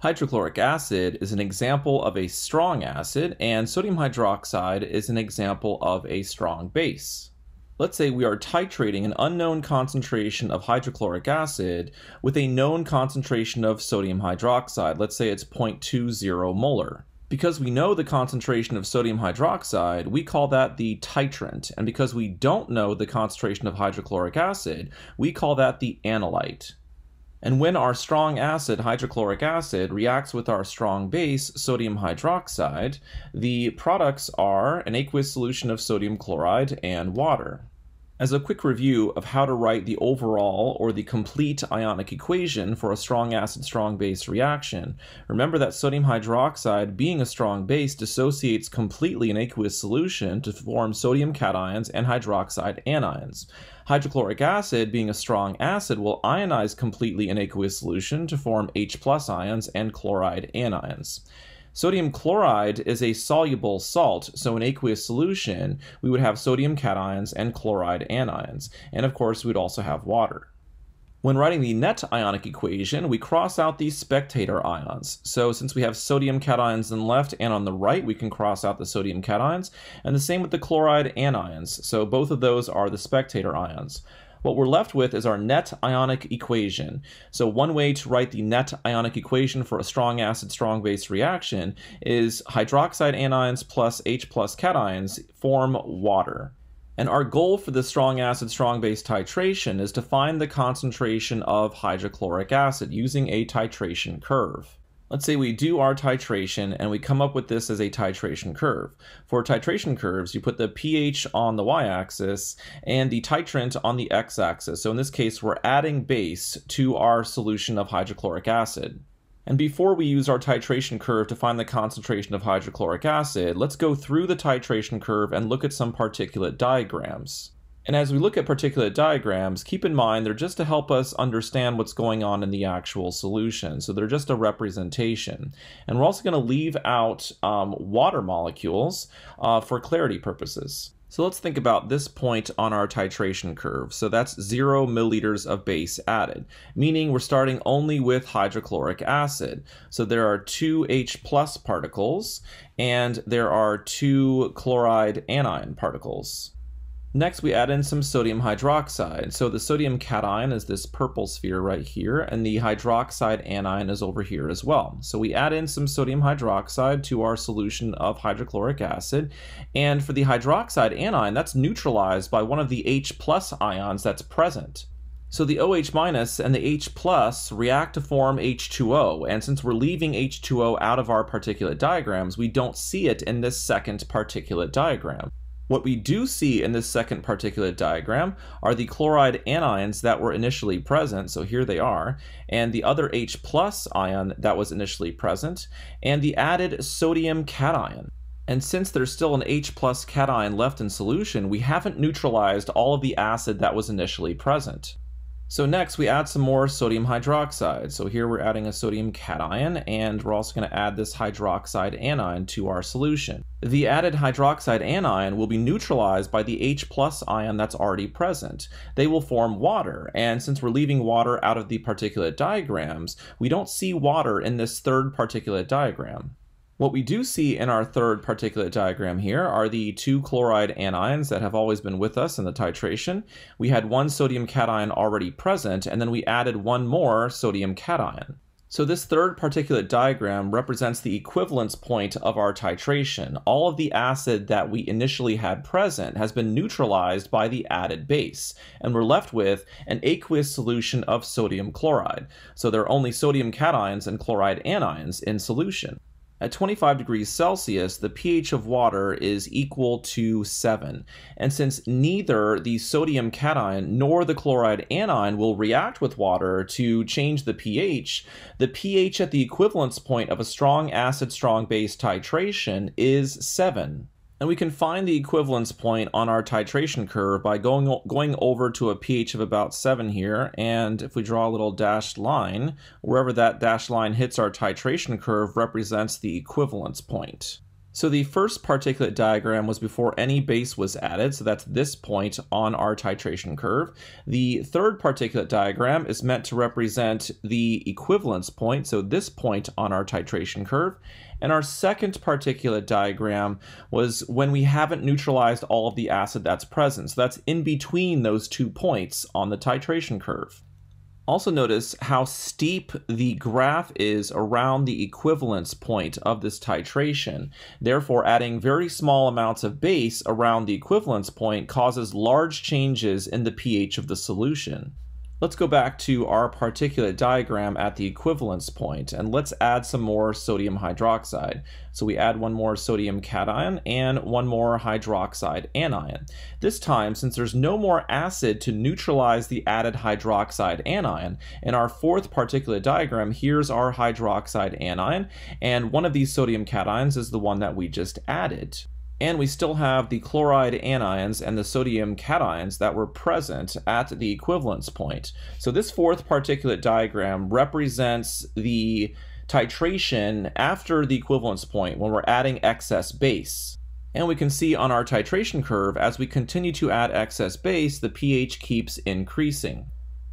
Hydrochloric acid is an example of a strong acid, and sodium hydroxide is an example of a strong base. Let's say we are titrating an unknown concentration of hydrochloric acid with a known concentration of sodium hydroxide. Let's say it's 0.20 molar. Because we know the concentration of sodium hydroxide, we call that the titrant. And because we don't know the concentration of hydrochloric acid, we call that the analyte. And when our strong acid, hydrochloric acid, reacts with our strong base, sodium hydroxide, the products are an aqueous solution of sodium chloride and water. As a quick review of how to write the overall or the complete ionic equation for a strong acid strong base reaction, remember that sodium hydroxide, being a strong base, dissociates completely in aqueous solution to form sodium cations and hydroxide anions. Hydrochloric acid, being a strong acid, will ionize completely in aqueous solution to form H plus ions and chloride anions. Sodium chloride is a soluble salt, so in aqueous solution, we would have sodium cations and chloride anions. And of course, we'd also have water. When writing the net ionic equation, we cross out the spectator ions. So since we have sodium cations on the left and on the right, we can cross out the sodium cations. And the same with the chloride anions. So both of those are the spectator ions. What we're left with is our net ionic equation. So one way to write the net ionic equation for a strong acid, strong base reaction is hydroxide anions plus H plus cations form water. And our goal for the strong acid, strong base titration is to find the concentration of hydrochloric acid using a titration curve. Let's say we do our titration and we come up with this as a titration curve. For titration curves, you put the pH on the y-axis and the titrant on the x-axis. So in this case, we're adding base to our solution of hydrochloric acid. And before we use our titration curve to find the concentration of hydrochloric acid, let's go through the titration curve and look at some particulate diagrams. And as we look at particulate diagrams, keep in mind they're just to help us understand what's going on in the actual solution. So they're just a representation. And we're also going to leave out um, water molecules uh, for clarity purposes. So let's think about this point on our titration curve. So that's zero milliliters of base added, meaning we're starting only with hydrochloric acid. So there are two H plus particles and there are two chloride anion particles. Next, we add in some sodium hydroxide. So the sodium cation is this purple sphere right here, and the hydroxide anion is over here as well. So we add in some sodium hydroxide to our solution of hydrochloric acid, and for the hydroxide anion, that's neutralized by one of the H plus ions that's present. So the OH minus and the H plus react to form H2O, and since we're leaving H2O out of our particulate diagrams, we don't see it in this second particulate diagram. What we do see in this second particulate diagram are the chloride anions that were initially present, so here they are, and the other H plus ion that was initially present, and the added sodium cation. And since there's still an H plus cation left in solution, we haven't neutralized all of the acid that was initially present. So next we add some more sodium hydroxide. So here we're adding a sodium cation and we're also going to add this hydroxide anion to our solution. The added hydroxide anion will be neutralized by the H plus ion that's already present. They will form water and since we're leaving water out of the particulate diagrams, we don't see water in this third particulate diagram. What we do see in our third particulate diagram here are the two chloride anions that have always been with us in the titration. We had one sodium cation already present, and then we added one more sodium cation. So this third particulate diagram represents the equivalence point of our titration. All of the acid that we initially had present has been neutralized by the added base, and we're left with an aqueous solution of sodium chloride. So there are only sodium cations and chloride anions in solution. At 25 degrees Celsius, the pH of water is equal to 7. And since neither the sodium cation nor the chloride anion will react with water to change the pH, the pH at the equivalence point of a strong acid strong base titration is 7. And we can find the equivalence point on our titration curve by going, going over to a pH of about 7 here, and if we draw a little dashed line, wherever that dashed line hits our titration curve represents the equivalence point. So the first particulate diagram was before any base was added, so that's this point on our titration curve. The third particulate diagram is meant to represent the equivalence point, so this point on our titration curve. And our second particulate diagram was when we haven't neutralized all of the acid that's present. So that's in between those two points on the titration curve. Also notice how steep the graph is around the equivalence point of this titration. Therefore, adding very small amounts of base around the equivalence point causes large changes in the pH of the solution. Let's go back to our particulate diagram at the equivalence point and let's add some more sodium hydroxide. So we add one more sodium cation and one more hydroxide anion. This time, since there's no more acid to neutralize the added hydroxide anion, in our fourth particulate diagram, here's our hydroxide anion, and one of these sodium cations is the one that we just added and we still have the chloride anions and the sodium cations that were present at the equivalence point. So this fourth particulate diagram represents the titration after the equivalence point when we're adding excess base. And we can see on our titration curve, as we continue to add excess base, the pH keeps increasing.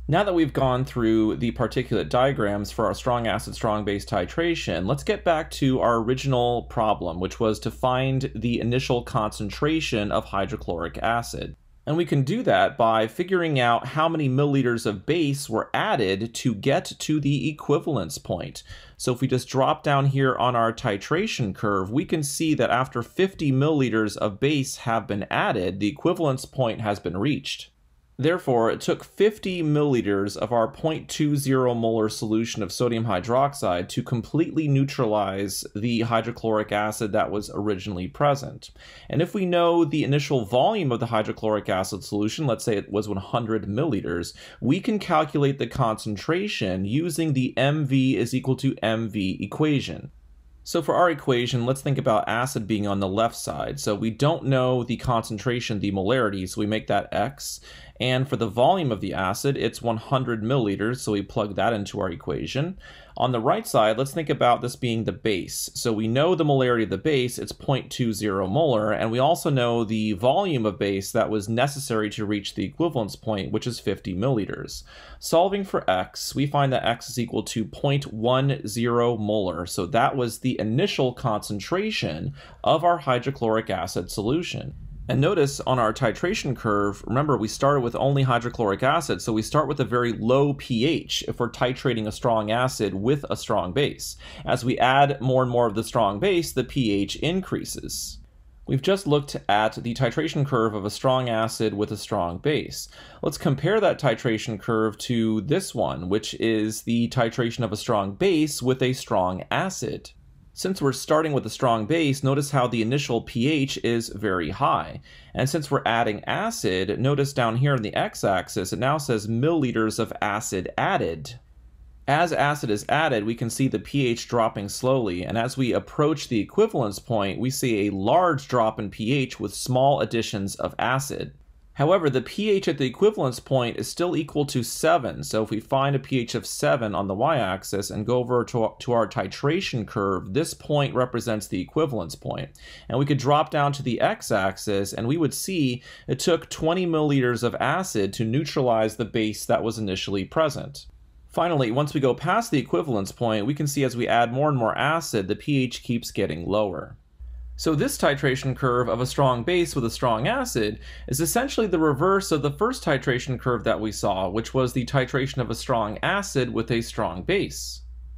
Now that we've gone through the particulate diagrams for our strong acid strong base titration, let's get back to our original problem, which was to find the initial concentration of hydrochloric acid. And we can do that by figuring out how many milliliters of base were added to get to the equivalence point. So if we just drop down here on our titration curve, we can see that after 50 milliliters of base have been added, the equivalence point has been reached. Therefore, it took 50 milliliters of our 0.20 molar solution of sodium hydroxide to completely neutralize the hydrochloric acid that was originally present. And if we know the initial volume of the hydrochloric acid solution, let's say it was 100 milliliters, we can calculate the concentration using the MV is equal to MV equation. So for our equation, let's think about acid being on the left side. So we don't know the concentration, the molarity, so we make that x. And for the volume of the acid, it's 100 milliliters, so we plug that into our equation. On the right side, let's think about this being the base. So we know the molarity of the base, it's 0.20 molar, and we also know the volume of base that was necessary to reach the equivalence point, which is 50 milliliters. Solving for x, we find that x is equal to 0.10 molar, so that was the initial concentration of our hydrochloric acid solution. And notice on our titration curve, remember we started with only hydrochloric acid, so we start with a very low pH if we're titrating a strong acid with a strong base. As we add more and more of the strong base, the pH increases. We've just looked at the titration curve of a strong acid with a strong base. Let's compare that titration curve to this one, which is the titration of a strong base with a strong acid. Since we're starting with a strong base, notice how the initial pH is very high. And since we're adding acid, notice down here on the x-axis, it now says milliliters of acid added. As acid is added, we can see the pH dropping slowly, and as we approach the equivalence point, we see a large drop in pH with small additions of acid. However, the pH at the equivalence point is still equal to 7, so if we find a pH of 7 on the y-axis and go over to, to our titration curve, this point represents the equivalence point. And we could drop down to the x-axis and we would see it took 20 milliliters of acid to neutralize the base that was initially present. Finally, once we go past the equivalence point, we can see as we add more and more acid, the pH keeps getting lower. So this titration curve of a strong base with a strong acid is essentially the reverse of the first titration curve that we saw, which was the titration of a strong acid with a strong base.